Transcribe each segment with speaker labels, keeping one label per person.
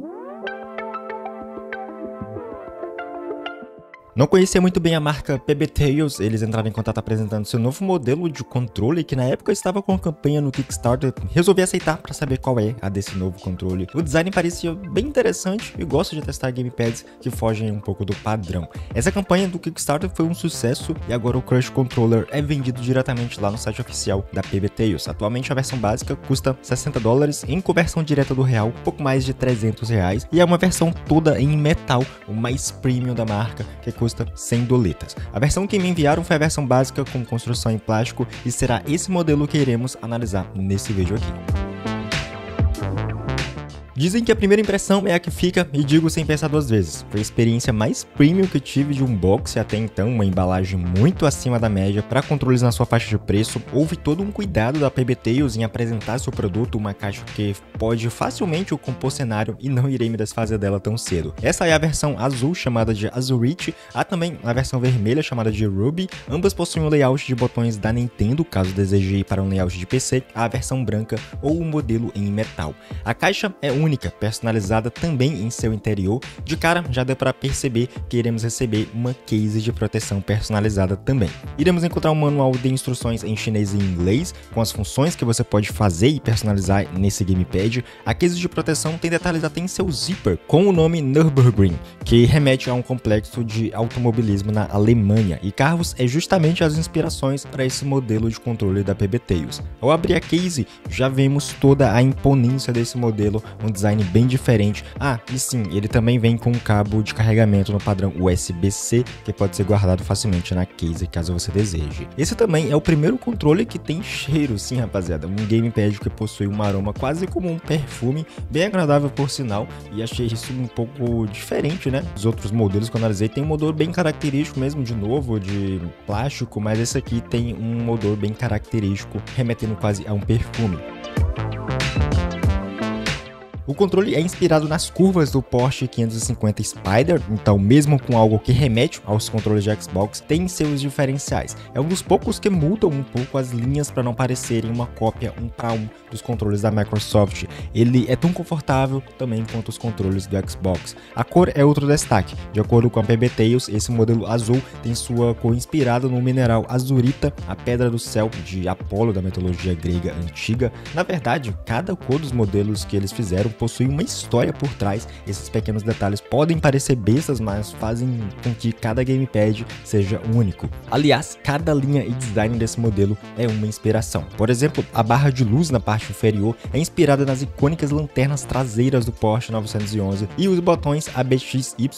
Speaker 1: Música Não conhecia muito bem a marca PB Tails, eles entraram em contato apresentando seu novo modelo de controle, que na época estava com a campanha no Kickstarter. Resolvi aceitar para saber qual é a desse novo controle. O design parecia bem interessante e gosto de testar gamepads que fogem um pouco do padrão. Essa campanha do Kickstarter foi um sucesso e agora o Crush Controller é vendido diretamente lá no site oficial da PB Tails. Atualmente a versão básica custa 60 dólares, em conversão direta do real, pouco mais de 300 reais, e é uma versão toda em metal, o mais premium da marca, que custa 100 doletas. A versão que me enviaram foi a versão básica com construção em plástico e será esse modelo que iremos analisar nesse vídeo aqui. Dizem que a primeira impressão é a que fica, e digo sem pensar duas vezes. Foi a experiência mais premium que tive de um box até então, uma embalagem muito acima da média para controles na sua faixa de preço. Houve todo um cuidado da PB Tails em apresentar seu produto, uma caixa que pode facilmente compor cenário e não irei me desfazer dela tão cedo. Essa é a versão azul chamada de Azurite, há também a versão vermelha chamada de Ruby. Ambas possuem um layout de botões da Nintendo, caso deseje ir para um layout de PC, a versão branca ou um modelo em metal. A caixa é única única, personalizada também em seu interior. De cara, já deu para perceber que iremos receber uma case de proteção personalizada também. Iremos encontrar um manual de instruções em chinês e inglês, com as funções que você pode fazer e personalizar nesse gamepad. A case de proteção tem detalhes até em seu zipper, com o nome Nürburgring, que remete a um complexo de automobilismo na Alemanha, e carros é justamente as inspirações para esse modelo de controle da PB Tails. Ao abrir a case, já vemos toda a imponência desse modelo, um design bem diferente. Ah, e sim, ele também vem com um cabo de carregamento no padrão USB-C, que pode ser guardado facilmente na case caso você deseje. Esse também é o primeiro controle que tem cheiro, sim rapaziada, um gamepad que possui um aroma quase como um perfume, bem agradável por sinal, e achei isso um pouco diferente, né? Os outros modelos que eu analisei tem um motor bem característico mesmo, de novo, de plástico, mas esse aqui tem um motor bem característico, remetendo quase a um perfume. O controle é inspirado nas curvas do Porsche 550 Spider, então mesmo com algo que remete aos controles de Xbox, tem seus diferenciais. É um dos poucos que mudam um pouco as linhas para não parecerem uma cópia um para um dos controles da Microsoft. Ele é tão confortável também quanto os controles do Xbox. A cor é outro destaque. De acordo com a PB Tails, esse modelo azul tem sua cor inspirada no mineral azurita, a pedra do céu de Apolo da mitologia grega antiga. Na verdade, cada cor dos modelos que eles fizeram possui uma história por trás. Esses pequenos detalhes podem parecer bestas, mas fazem com que cada gamepad seja único. Aliás, cada linha e design desse modelo é uma inspiração. Por exemplo, a barra de luz na parte inferior é inspirada nas icônicas lanternas traseiras do Porsche 911 e os botões ABXY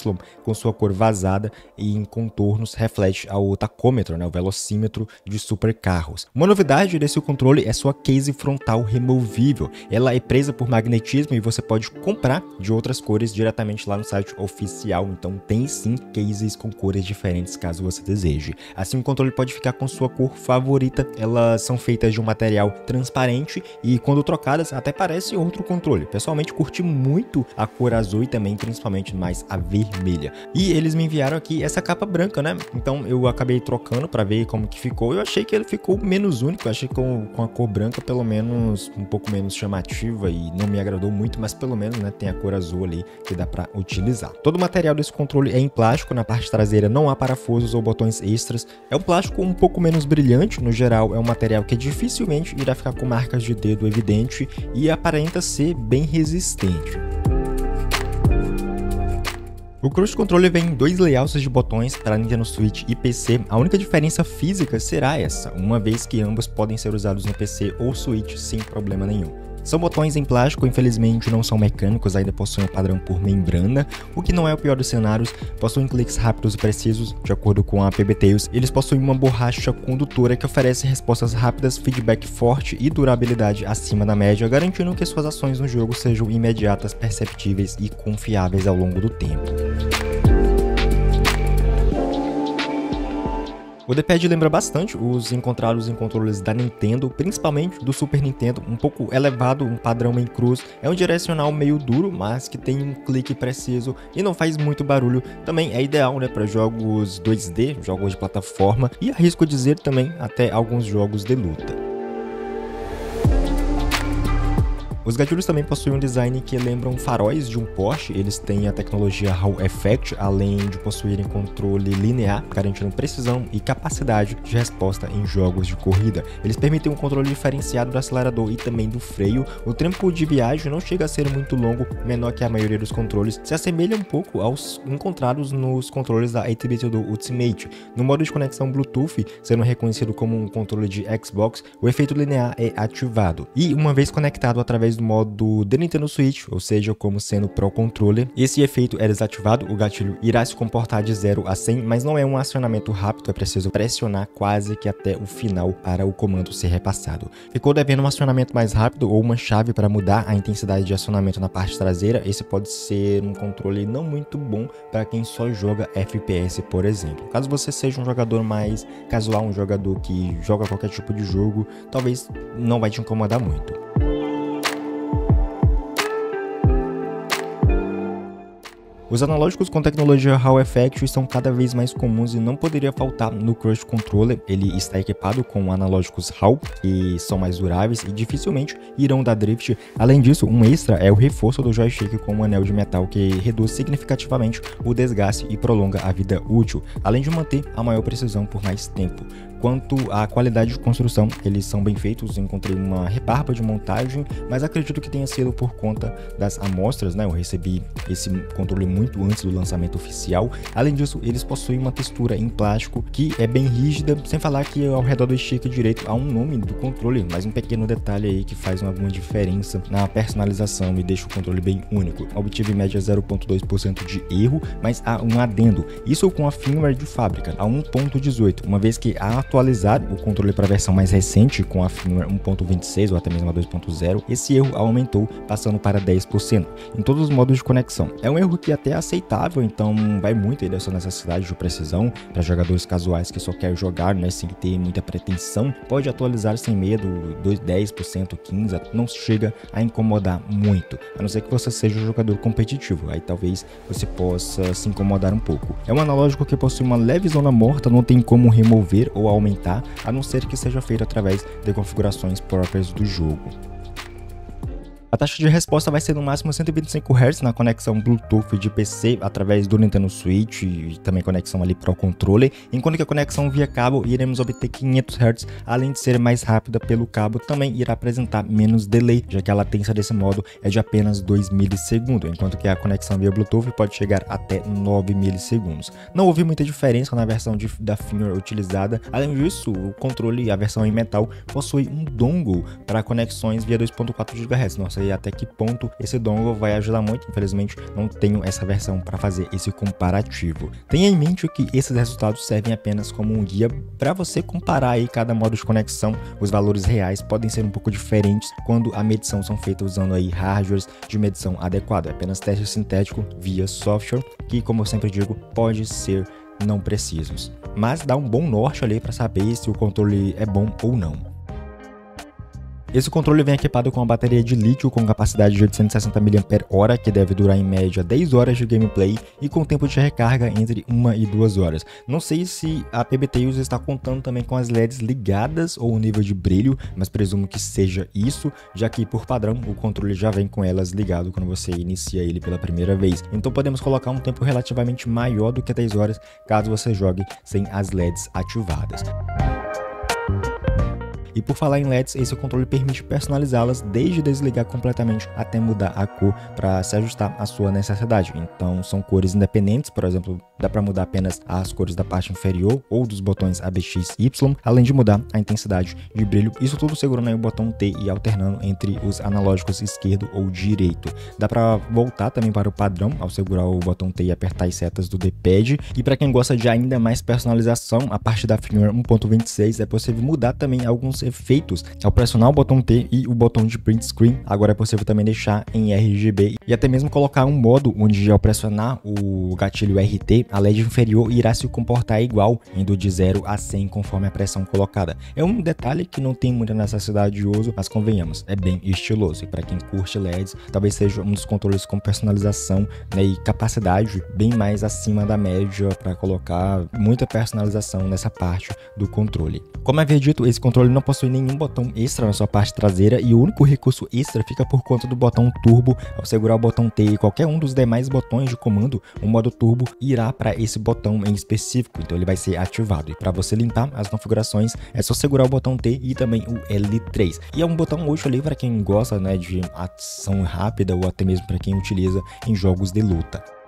Speaker 1: com sua cor vazada e em contornos reflete ao tacômetro, né, o velocímetro de supercarros. Uma novidade desse controle é sua case frontal removível. Ela é presa por magnetismo e você pode comprar de outras cores diretamente lá no site oficial. Então tem sim cases com cores diferentes caso você deseje. Assim o controle pode ficar com sua cor favorita. Elas são feitas de um material transparente e quando trocadas até parece outro controle. Pessoalmente curti muito a cor azul e também principalmente mais a vermelha. E eles me enviaram aqui essa capa branca, né? Então eu acabei trocando para ver como que ficou. Eu achei que ele ficou menos único. Eu achei que com, com a cor branca pelo menos um pouco menos chamativa e não me agradou muito mas pelo menos né, tem a cor azul ali que dá para utilizar. Todo o material desse controle é em plástico, na parte traseira não há parafusos ou botões extras. É um plástico um pouco menos brilhante, no geral é um material que dificilmente irá ficar com marcas de dedo evidente e aparenta ser bem resistente. O Cruise Control vem em dois layouts de botões para Nintendo Switch e PC. A única diferença física será essa, uma vez que ambos podem ser usados no PC ou Switch sem problema nenhum. São botões em plástico, infelizmente não são mecânicos, ainda possuem um padrão por membrana, o que não é o pior dos cenários, possuem cliques rápidos e precisos, de acordo com a PBTails, eles possuem uma borracha condutora que oferece respostas rápidas, feedback forte e durabilidade acima da média, garantindo que suas ações no jogo sejam imediatas, perceptíveis e confiáveis ao longo do tempo. O D-pad lembra bastante os encontrados em controles da Nintendo, principalmente do Super Nintendo, um pouco elevado, um padrão em cruz. É um direcional meio duro, mas que tem um clique preciso e não faz muito barulho. Também é ideal né, para jogos 2D, jogos de plataforma e arrisco dizer também até alguns jogos de luta. Os gatilhos também possuem um design que lembram faróis de um Porsche, eles têm a tecnologia Hall Effect, além de possuírem controle linear, garantindo precisão e capacidade de resposta em jogos de corrida. Eles permitem um controle diferenciado do acelerador e também do freio. O tempo de viagem não chega a ser muito longo, menor que a maioria dos controles, se assemelha um pouco aos encontrados nos controles da 8-bit do Ultimate. No modo de conexão Bluetooth, sendo reconhecido como um controle de Xbox, o efeito linear é ativado. E uma vez conectado através do modo de Nintendo Switch, ou seja, como sendo Pro Controller, esse efeito é desativado, o gatilho irá se comportar de 0 a 100, mas não é um acionamento rápido, é preciso pressionar quase que até o final para o comando ser repassado. Ficou devendo um acionamento mais rápido ou uma chave para mudar a intensidade de acionamento na parte traseira, esse pode ser um controle não muito bom para quem só joga FPS, por exemplo. Caso você seja um jogador mais casual, um jogador que joga qualquer tipo de jogo, talvez não vai te incomodar muito. Os analógicos com tecnologia Hall Effect são cada vez mais comuns e não poderia faltar no Crush Controller. Ele está equipado com analógicos Hall, que são mais duráveis e dificilmente irão dar drift. Além disso, um extra é o reforço do joystick com um anel de metal que reduz significativamente o desgaste e prolonga a vida útil, além de manter a maior precisão por mais tempo. Quanto à qualidade de construção, eles são bem feitos. Encontrei uma rebarba de montagem, mas acredito que tenha sido por conta das amostras, né? Eu recebi esse controle muito antes do lançamento oficial. Além disso, eles possuem uma textura em plástico que é bem rígida, sem falar que ao redor do stick direito há um nome do controle, mas um pequeno detalhe aí que faz alguma diferença na personalização e deixa o controle bem único. Obtive média 0.2% de erro, mas há um adendo. Isso com a firmware de fábrica, a 1.18, uma vez que a atualizar o controle para a versão mais recente, com a firmware 1.26 ou até mesmo a 2.0, esse erro aumentou, passando para 10% em todos os modos de conexão. É um erro que até é aceitável, então vai muito aí dessa necessidade de precisão para jogadores casuais que só querem jogar, né, sem ter muita pretensão. Pode atualizar sem medo, 10%, 15%, não chega a incomodar muito, a não ser que você seja um jogador competitivo, aí talvez você possa se incomodar um pouco. É um analógico que possui uma leve zona morta, não tem como remover ou aumentar aumentar, a não ser que seja feito através de configurações próprias do jogo. A taxa de resposta vai ser no máximo 125 Hz na conexão Bluetooth de PC através do Nintendo Switch e também conexão ali Pro Controller, enquanto que a conexão via cabo iremos obter 500 Hz, além de ser mais rápida pelo cabo, também irá apresentar menos delay, já que a latência desse modo é de apenas 2 milissegundos, enquanto que a conexão via Bluetooth pode chegar até 9 milissegundos. Não houve muita diferença na versão de, da firmware utilizada, além disso, o controle, a versão em metal, possui um dongle para conexões via 2.4 GHz. Nossa, sei até que ponto esse dongle vai ajudar muito. Infelizmente, não tenho essa versão para fazer esse comparativo. Tenha em mente que esses resultados servem apenas como um guia para você comparar aí cada modo de conexão. Os valores reais podem ser um pouco diferentes quando a medição são feitas usando aí hardwares de medição adequada. É apenas teste sintético via software, que como eu sempre digo, pode ser não precisos. Mas dá um bom norte ali para saber se o controle é bom ou não. Esse controle vem equipado com uma bateria de lítio com capacidade de 860 mAh, que deve durar em média 10 horas de gameplay e com tempo de recarga entre 1 e 2 horas. Não sei se a PBTUS está contando também com as LEDs ligadas ou o nível de brilho, mas presumo que seja isso, já que por padrão o controle já vem com elas ligado quando você inicia ele pela primeira vez. Então podemos colocar um tempo relativamente maior do que 10 horas caso você jogue sem as LEDs ativadas. E por falar em LEDs, esse controle permite personalizá-las desde desligar completamente até mudar a cor para se ajustar à sua necessidade. Então são cores independentes, por exemplo, dá para mudar apenas as cores da parte inferior ou dos botões ABX e Y, além de mudar a intensidade de brilho. Isso tudo segurando aí o botão T e alternando entre os analógicos esquerdo ou direito. Dá para voltar também para o padrão ao segurar o botão T e apertar as setas do D-pad. E para quem gosta de ainda mais personalização, a parte da firmware 1.26 é possível mudar também alguns efeitos ao pressionar o botão T e o botão de print screen. Agora é possível também deixar em RGB e até mesmo colocar um modo onde ao pressionar o gatilho RT, a LED inferior irá se comportar igual, indo de 0 a 100 conforme a pressão colocada. É um detalhe que não tem muita necessidade de uso, mas convenhamos, é bem estiloso. E para quem curte LEDs, talvez seja um dos controles com personalização né, e capacidade bem mais acima da média para colocar muita personalização nessa parte do controle. Como havia dito, esse controle não possui nenhum botão extra na sua parte traseira e o único recurso extra fica por conta do botão turbo. Ao segurar o botão T e qualquer um dos demais botões de comando, o modo turbo irá para esse botão em específico, então ele vai ser ativado. E para você limpar as configurações, é só segurar o botão T e também o L3. E é um botão útil ali para quem gosta né, de ação rápida ou até mesmo para quem utiliza em jogos de luta.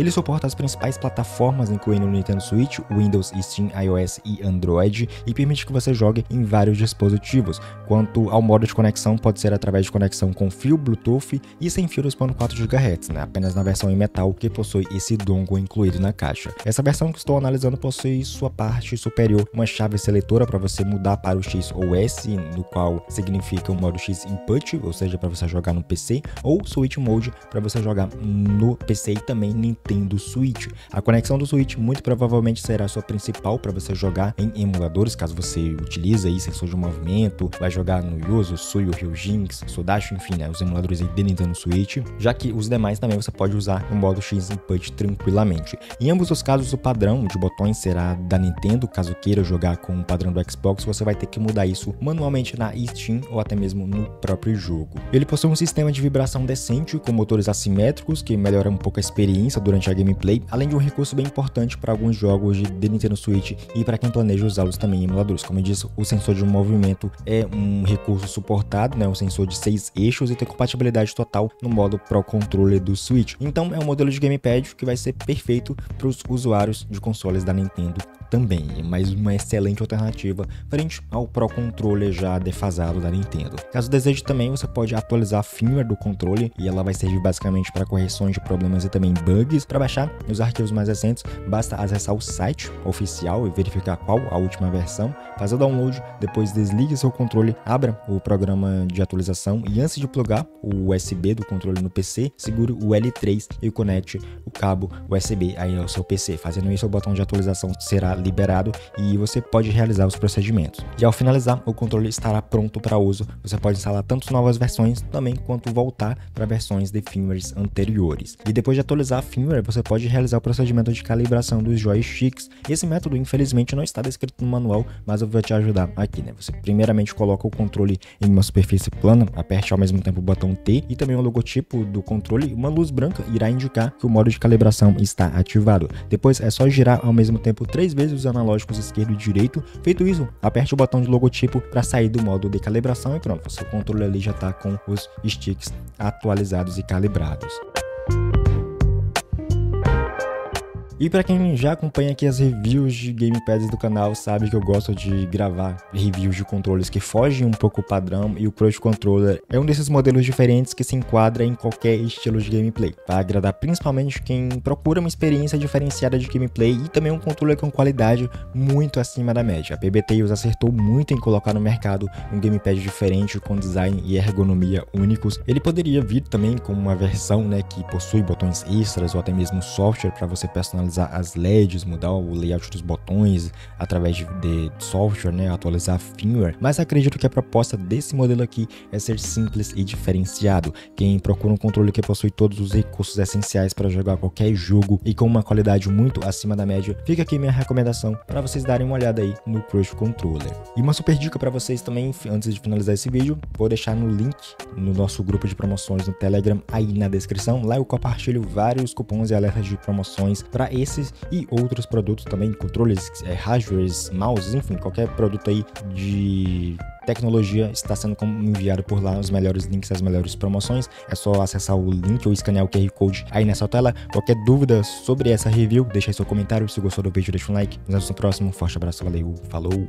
Speaker 1: Ele suporta as principais plataformas, incluindo o Nintendo Switch, Windows, Steam, iOS e Android, e permite que você jogue em vários dispositivos. Quanto ao modo de conexão, pode ser através de conexão com fio Bluetooth e sem fio 2.4 GHz, né? apenas na versão em metal que possui esse dongle incluído na caixa. Essa versão que estou analisando possui sua parte superior uma chave seletora para você mudar para o XOS, no qual significa o modo X Input, ou seja, para você jogar no PC, ou Switch Mode para você jogar no PC e também Nintendo Nintendo Switch. A conexão do Switch muito provavelmente será a sua principal para você jogar em emuladores, caso você utilize aí sensor de movimento, vai jogar no Yuzu, Suyo, Ryujinx, Sodashi, enfim, né, os emuladores aí de Nintendo Switch, já que os demais também você pode usar no modo X Input tranquilamente. Em ambos os casos, o padrão de botões será da Nintendo, caso queira jogar com o padrão do Xbox, você vai ter que mudar isso manualmente na Steam ou até mesmo no próprio jogo. Ele possui um sistema de vibração decente com motores assimétricos que melhora um pouco a experiência durante a gameplay, além de um recurso bem importante para alguns jogos de Nintendo Switch e para quem planeja usá-los também em emuladores. Como eu disse, o sensor de movimento é um recurso suportado, né, um sensor de seis eixos e tem compatibilidade total no modo Pro Controller do Switch. Então é um modelo de gamepad que vai ser perfeito para os usuários de consoles da Nintendo também, mais uma excelente alternativa frente ao Pro Controller já defasado da Nintendo. Caso deseje também, você pode atualizar a firmware do controle e ela vai servir basicamente para correções de problemas e também bugs. Para baixar os arquivos mais recentes, basta acessar o site oficial e verificar qual a última versão, fazer o download, depois desligue seu controle, abra o programa de atualização e antes de plugar o USB do controle no PC, segure o L3 e conecte o cabo USB aí ao seu PC. Fazendo isso, o botão de atualização será liberado e você pode realizar os procedimentos. E ao finalizar, o controle estará pronto para uso. Você pode instalar tanto novas versões também quanto voltar para versões de firmwares anteriores. E depois de atualizar a firmware, você pode realizar o procedimento de calibração dos joysticks. Esse método, infelizmente, não está descrito no manual, mas eu vou te ajudar aqui, né? Você primeiramente coloca o controle em uma superfície plana, aperte ao mesmo tempo o botão T e também o logotipo do controle, uma luz branca irá indicar que o modo de calibração está ativado. Depois é só girar ao mesmo tempo três vezes os analógicos esquerdo e direito. Feito isso, aperte o botão de logotipo para sair do modo de calibração e pronto, seu controle ali já está com os sticks atualizados e calibrados. E para quem já acompanha aqui as reviews de gamepads do canal, sabe que eu gosto de gravar reviews de controles que fogem um pouco o padrão e o Crush Controller é um desses modelos diferentes que se enquadra em qualquer estilo de gameplay. Vai agradar principalmente quem procura uma experiência diferenciada de gameplay e também um controller com qualidade muito acima da média. A PB Tails acertou muito em colocar no mercado um gamepad diferente com design e ergonomia únicos. Ele poderia vir também com uma versão né, que possui botões extras ou até mesmo software para você personalizar atualizar as LEDs, mudar o layout dos botões através de, de software, né, atualizar a firmware, mas acredito que a proposta desse modelo aqui é ser simples e diferenciado. Quem procura um controle que possui todos os recursos essenciais para jogar qualquer jogo e com uma qualidade muito acima da média, fica aqui minha recomendação para vocês darem uma olhada aí no Crush Controller. E uma super dica para vocês também, antes de finalizar esse vídeo, vou deixar no link no nosso grupo de promoções no Telegram aí na descrição. Lá eu compartilho vários cupons e alertas de promoções para esses e outros produtos também, controles, é, hardwares, mouses, enfim, qualquer produto aí de tecnologia está sendo enviado por lá os melhores links, as melhores promoções. É só acessar o link ou escanear o QR Code aí nessa tela. Qualquer dúvida sobre essa review, deixa aí seu comentário. Se gostou do vídeo, deixa um like. Nos vemos no próximo. Forte abraço, valeu, falou!